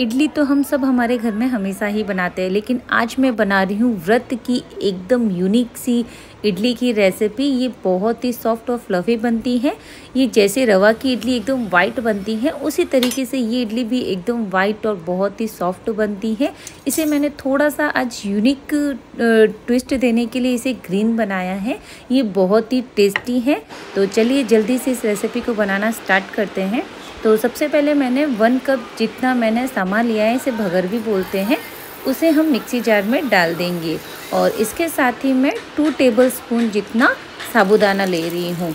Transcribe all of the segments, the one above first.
इडली तो हम सब हमारे घर में हमेशा ही बनाते हैं, लेकिन आज मैं बना रही हूँ व्रत की एकदम यूनिक सी इडली की रेसिपी ये बहुत ही सॉफ्ट और फ्लफी बनती है। ये जैसे रवा की इडली एकदम वाइट बनती है, उसी तरीके से ये इडली भी एकदम वाइट और बहुत ही सॉफ्ट बनती है। इसे मैंने थोड़ा सा आज यूनिक ट्विस्ट देने के लिए इसे ग्रीन बनाया है। ये बहुत ही टेस्टी है। तो चलिए जल्दी से इस रेसिपी को बनाना स्टार्ट करते हैं। तो सबसे पहले मैंने वन कप जितना मैंने सामान लिया है, इसे भगर भी बोलते हैं, उसे हम मिक्सी जार में डाल देंगे। और इसके साथ ही मैं टू टेबल स्पून जितना साबुदाना ले रही हूँ।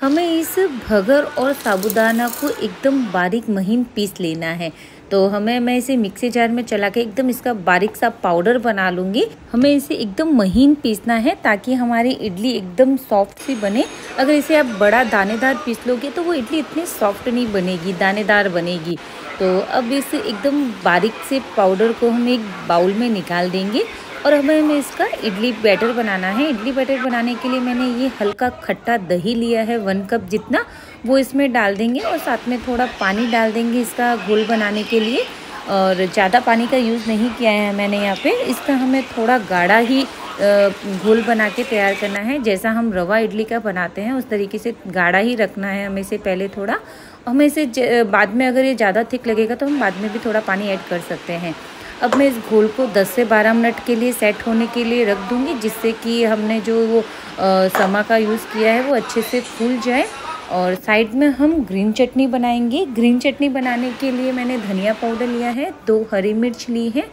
हमें इस भगर और साबुदाना को एकदम बारीक महीन पीस लेना है। तो हमें, मैं इसे मिक्सी जार में चला के एकदम इसका बारीक सा पाउडर बना लूँगी। हमें इसे एकदम महीन पीसना है ताकि हमारी इडली एकदम सॉफ्ट सी बने। अगर इसे आप बड़ा दानेदार पीस लोगे तो वो इडली इतनी सॉफ्ट नहीं बनेगी, दानेदार बनेगी। तो अब इस एकदम बारीक से पाउडर को हम एक बाउल में निकाल देंगे। और हमें हमें इसका इडली बैटर बनाना है। इडली बैटर बनाने के लिए मैंने ये हल्का खट्टा दही लिया है, वन कप जितना। वो इसमें डाल देंगे और साथ में थोड़ा पानी डाल देंगे इसका घोल बनाने के लिए। और ज़्यादा पानी का यूज़ नहीं किया है मैंने यहाँ पे। इसका हमें थोड़ा गाढ़ा ही घोल बना के तैयार करना है। जैसा हम रवा इडली का बनाते हैं, उस तरीके से गाढ़ा ही रखना है हमें इसे पहले थोड़ा। हमें इसे बाद में अगर ये ज़्यादा थिक लगेगा तो हम बाद में भी थोड़ा पानी ऐड कर सकते हैं। अब मैं इस घोल को 10 से 12 मिनट के लिए सेट होने के लिए रख दूँगी, जिससे कि हमने जो वो समा का यूज़ किया है वो अच्छे से फूल जाए। और साइड में हम ग्रीन चटनी बनाएँगे। ग्रीन चटनी बनाने के लिए मैंने धनिया पाउडर लिया है, दो हरी मिर्च ली है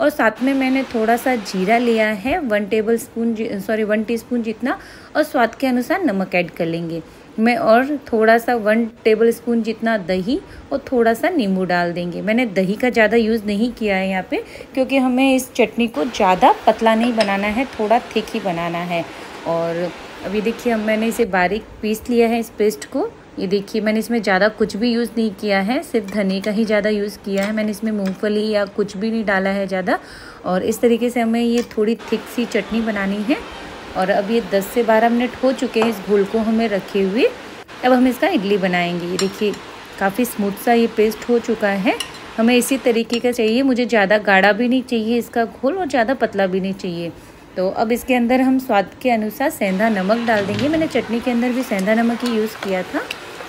और साथ में मैंने थोड़ा सा जीरा लिया है one tablespoon sorry one teaspoon जितना, और स्वाद के अनुसार नमक ऐड कर लेंगे। मैं और थोड़ा सा वन टेबल स्पून जितना दही और थोड़ा सा नींबू डाल देंगे। मैंने दही का ज़्यादा यूज़ नहीं किया है यहाँ पे, क्योंकि हमें इस चटनी को ज़्यादा पतला नहीं बनाना है, थोड़ा थिक ही बनाना है। और अभी देखिए, अब मैंने इसे बारीक पीस लिया है, इस पेस्ट को। ये देखिए, मैंने इसमें ज़्यादा कुछ भी यूज़ नहीं किया है, सिर्फ़ धनिया का ही ज़्यादा यूज़ किया है। मैंने इसमें मूंगफली या कुछ भी नहीं डाला है ज़्यादा। और इस तरीके से हमें ये थोड़ी थिक सी चटनी बनानी है। और अब ये 10 से 12 मिनट हो चुके हैं इस घोल को हमें रखे हुए। अब हम इसका इडली बनाएँगे। ये देखिए, काफ़ी स्मूथ सा ये पेस्ट हो चुका है। हमें इसी तरीके का चाहिए। मुझे ज़्यादा गाढ़ा भी नहीं चाहिए इसका घोल और ज़्यादा पतला भी नहीं चाहिए। तो अब इसके अंदर हम स्वाद के अनुसार सेंधा नमक डाल देंगे। मैंने चटनी के अंदर भी सेंधा नमक ही यूज़ किया था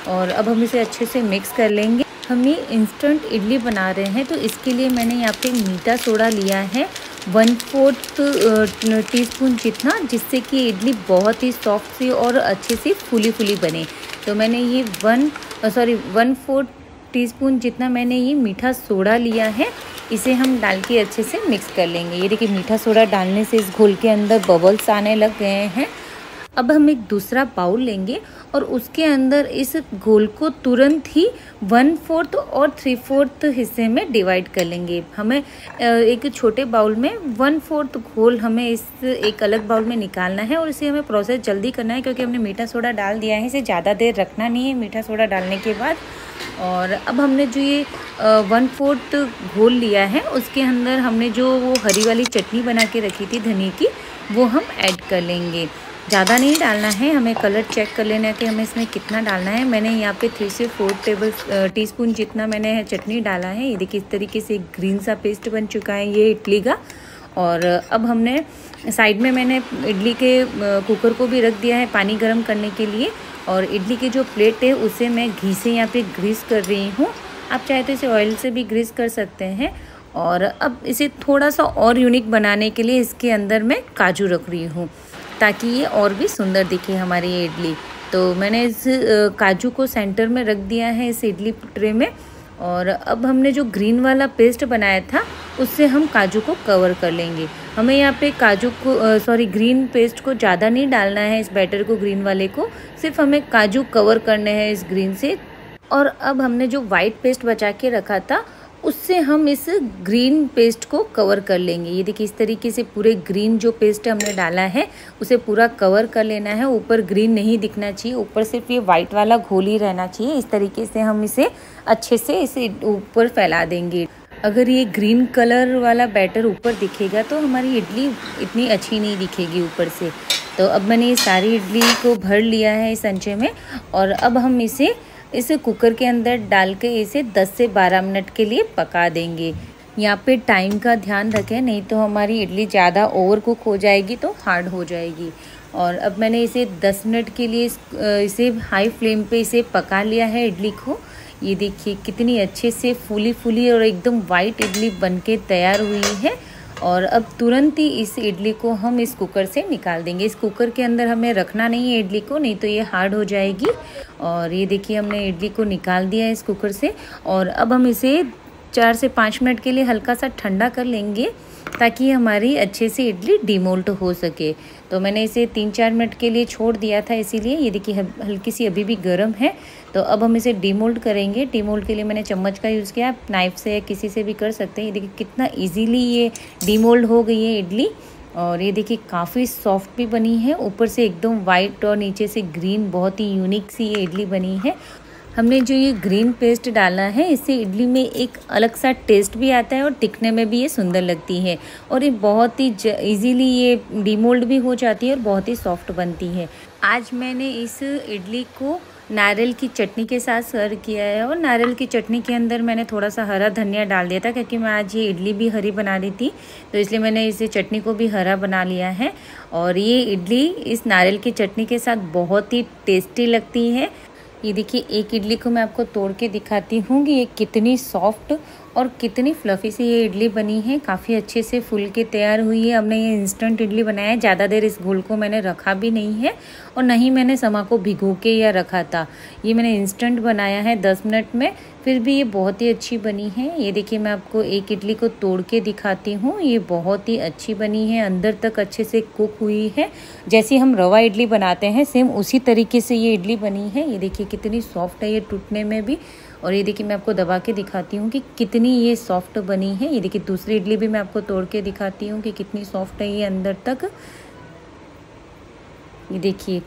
और अब हम इसे अच्छे से मिक्स कर लेंगे। हम ये इंस्टेंट इडली बना रहे हैं तो इसके लिए मैंने यहाँ पे मीठा सोडा लिया है। वन फोर्थ टी स्पून जितना, जिससे कि इडली बहुत ही सॉफ्ट सी और अच्छे से फूली फूली बने। तो मैंने ये one sorry one fourth teaspoon जितना मैंने ये मीठा सोडा लिया है। इसे हम डाल के अच्छे से मिक्स कर लेंगे। ये देखिए, मीठा सोडा डालने से इस घोल के अंदर बबल्स आने लग गए हैं। अब हम एक दूसरा बाउल लेंगे और उसके अंदर इस घोल को तुरंत ही वन फोर्थ और थ्री फोर्थ हिस्से में डिवाइड कर लेंगे। हमें एक छोटे बाउल में वन फोर्थ घोल हमें इस एक अलग बाउल में निकालना है और इसे हमें प्रोसेस जल्दी करना है क्योंकि हमने मीठा सोडा डाल दिया है। इसे ज़्यादा देर रखना नहीं है। मीठा सोडा डालने के बाद और अब हमने जो ये वन फोर्थ घोल लिया है, उसके अंदर हमने जो वो हरी वाली चटनी बना के रखी थी धनी की, वो हम ऐड कर लेंगे। ज़्यादा नहीं डालना है, हमें कलर चेक कर लेना है कि हमें इसमें कितना डालना है। मैंने यहाँ पे थ्री से फोर टेबल टीस्पून जितना मैंने चटनी डाला है। ये देखिए इस तरीके से ग्रीन सा पेस्ट बन चुका है, ये इडली का। और अब हमने साइड में मैंने इडली के कुकर को भी रख दिया है पानी गर्म करने के लिए। और इडली की जो प्लेट है, उसे मैं घी से यहाँ पे ग्रीस कर रही हूँ। आप चाहे तो इसे ऑयल से भी ग्रीस कर सकते हैं। और अब इसे थोड़ा सा और यूनिक बनाने के लिए इसके अंदर मैं काजू रख रही हूँ, ताकि ये और भी सुंदर दिखे हमारी इडली। तो मैंने इस काजू को सेंटर में रख दिया है, इस इडली ट्रे में। और अब हमने जो ग्रीन वाला पेस्ट बनाया था, उससे हम काजू को कवर कर लेंगे। हमें यहाँ पे काजू को सॉरी ग्रीन पेस्ट को ज़्यादा नहीं डालना है इस बैटर को ग्रीन वाले को। सिर्फ़ हमें काजू कवर करने हैं इस ग्रीन से। और अब हमने जो वाइट पेस्ट बचा के रखा था उससे हम इस ग्रीन पेस्ट को कवर कर लेंगे। ये देखिए, इस तरीके से पूरे ग्रीन जो पेस्ट हमने डाला है, उसे पूरा कवर कर लेना है। ऊपर ग्रीन नहीं दिखना चाहिए, ऊपर सिर्फ़ ये वाइट वाला घोल ही रहना चाहिए। इस तरीके से हम इसे अच्छे से इसे ऊपर फैला देंगे। अगर ये ग्रीन कलर वाला बैटर ऊपर दिखेगा तो हमारी इडली इतनी अच्छी नहीं दिखेगी ऊपर से। तो अब मैंने ये सारी इडली को भर लिया है इस संचे में, और अब हम इसे इसे कुकर के अंदर डाल के इसे 10 से 12 मिनट के लिए पका देंगे। यहाँ पे टाइम का ध्यान रखें, नहीं तो हमारी इडली ज़्यादा ओवर कुक हो जाएगी तो हार्ड हो जाएगी। और अब मैंने इसे 10 मिनट के लिए इसे हाई फ्लेम पे इसे पका लिया है इडली को। ये देखिए कितनी अच्छे से फूली फूली और एकदम वाइट इडली बनके तैयार हुई है। और अब तुरंत ही इस इडली को हम इस कुकर से निकाल देंगे। इस कुकर के अंदर हमें रखना नहीं है इडली को, नहीं तो ये हार्ड हो जाएगी। और ये देखिए हमने इडली को निकाल दिया है इस कुकर से। और अब हम इसे चार से पाँच मिनट के लिए हल्का सा ठंडा कर लेंगे। ताकि हमारी अच्छे से इडली डिमोल्ट हो सके। तो मैंने इसे तीन चार मिनट के लिए छोड़ दिया था, इसीलिए ये देखिए हल्की सी अभी भी गर्म है। तो अब हम इसे डिमोल्ड करेंगे। डिमोल्ड के लिए मैंने चम्मच का यूज़ किया। नाइफ से या किसी से भी कर सकते हैं। ये देखिए कितना ईजीली ये डिमोल्ड हो गई है इडली। और ये देखिए काफ़ी सॉफ्ट भी बनी है। ऊपर से एकदम वाइट और नीचे से ग्रीन बहुत ही यूनिक सी ये इडली बनी है। हमने जो ये ग्रीन पेस्ट डाला है, इससे इडली में एक अलग सा टेस्ट भी आता है और टिकने में भी ये सुंदर लगती है। और ये बहुत ही इजीली ये डीमोल्ड भी हो जाती है और बहुत ही सॉफ्ट बनती है। आज मैंने इस इडली को नारियल की चटनी के साथ सर्व किया है और नारियल की चटनी के अंदर मैंने थोड़ा सा हरा धनिया डाल दिया था, क्योंकि मैं आज ये इडली भी हरी बना रही थी तो इसलिए मैंने इसे चटनी को भी हरा बना लिया है। और ये इडली इस नारियल की चटनी के साथ बहुत ही टेस्टी लगती है। ये देखिए, एक इडली को मैं आपको तोड़ के दिखाती हूँ कि ये कितनी सॉफ्ट और कितनी फ्लफ़ी सी ये इडली बनी है। काफ़ी अच्छे से फुल के तैयार हुई है। हमने ये इंस्टेंट इडली बनाया है। ज़्यादा देर इस घोल को मैंने रखा भी नहीं है और ना ही मैंने समा को भिगो के या रखा था। ये मैंने इंस्टेंट बनाया है दस मिनट में। फिर भी ये बहुत ही अच्छी बनी है। ये देखिए, मैं आपको एक इडली को तोड़ के दिखाती हूँ। ये बहुत ही अच्छी बनी है। अंदर तक अच्छे से कुक हुई है। जैसे हम रवा इडली बनाते हैं सेम उसी तरीके से ये इडली बनी है। ये देखिए, कितनी सॉफ्ट है ये टूटने में भी। और ये देखिए मैं आपको दबा के दिखाती हूँ कि कितनी ये सॉफ्ट बनी है। ये देखिए दूसरी इडली भी मैं आपको तोड़ के दिखाती हूँ कि कितनी सॉफ्ट है ये अंदर तक। ये देखिए,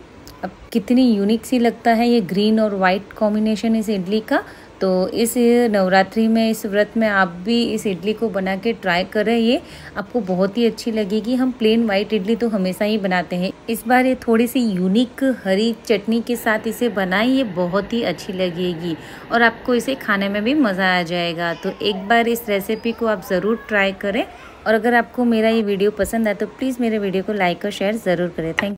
अब कितनी यूनिक सी लगता है ये ग्रीन और वाइट कॉम्बिनेशन इस इडली का। तो इस नवरात्रि में, इस व्रत में आप भी इस इडली को बना के ट्राई करें। ये आपको बहुत ही अच्छी लगेगी। हम प्लेन वाइट इडली तो हमेशा ही बनाते हैं। इस बार ये थोड़ी सी यूनिक हरी चटनी के साथ इसे बनाएँ, ये बहुत ही अच्छी लगेगी और आपको इसे खाने में भी मज़ा आ जाएगा। तो एक बार इस रेसिपी को आप ज़रूर ट्राई करें और अगर आपको मेरा ये वीडियो पसंद आए तो प्लीज़ मेरे वीडियो को लाइक और शेयर ज़रूर करें। थैंक